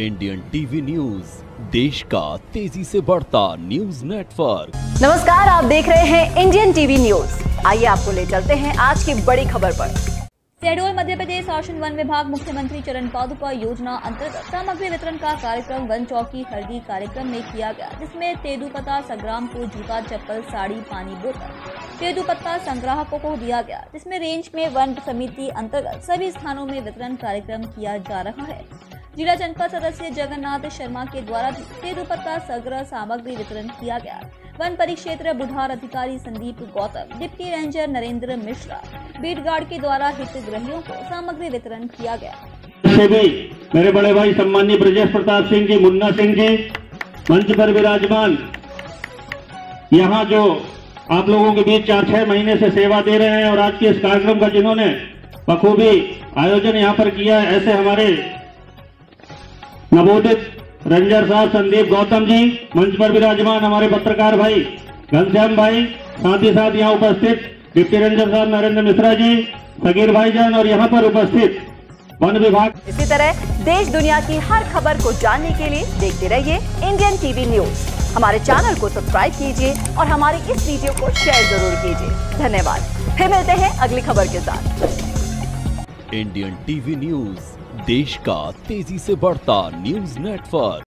Indian TV news देश का तेज़ी से बढ़ता न्यूज़ नेटवर्क। नमस्कार आप देख रहे हैं इंडियन टीवी न्यूज़। आइए आपको ले चलते हैं आज की बड़ी खबर पर। शहडोल मध्य प्रदेश शासन वन विभाग मुख्यमंत्री चरण पादुका योजना अंतर्गत सामग्री वितरण का कार्यक्रम वन चौकी हरदी कार्यक्रम में किया गया जिसमें तेदुपत्ता संग्राम को जूता चप्पल साड़ी पानी बोतल तेदुपत्ता संग्राहकों को दिया गया जिसमें रेंज में वन समिति अंतर्गत सभी स्थानों में वितरण कार्यक्रम किया जा रहा है। जिला जनपद सदस्य जगन्नाथ शर्मा के द्वारा भी तेदुपत्ता संग्रह सामग्री वितरण किया गया। वन परिक्षेत्र बुधार अधिकारी Sandeep Gautam, deputy ranger Narendra Mishra beat guard के द्वारा हितग्रहियों को सामग्री वितरण किया गया। भी मेरे बड़े भाई सम्मानीय ब्रजेश प्रताप सिंह जी, मुन्ना सिंह जी, मंच पर विराजमान। यहाँ जो आप लोगों के बीच चार छह महीने से सेवा दे रहे हैं और आज के इस कार्यक्रम का जिन्होंने बखूबी आयोजन यहाँ पर किया है, ऐसे हमारे नवोदित रंजर साहब संदीप गौतम जी मंच पर विराजमान हमारे पत्रकार भाई घनश्याम भाई साथ ही साथ यहाँ उपस्थित डिप्टी रेंजर साहब नरेंद्र मिश्रा जी सगीर भाई भाईजान और यहाँ पर उपस्थित वन विभाग। इसी तरह देश दुनिया की हर खबर को जानने के लिए देखते रहिए इंडियन टीवी न्यूज़। हमारे चैनल को सब्सक्राइब कीजिए और हमारे इस वीडियो को शेयर ज़रूर कीजिए। धन्यवाद। फिर मिलते हैं अगली खबर के साथ। Indian TV news. देश का तेज़ी से बढ़ता न्यूज़ नेटवर्क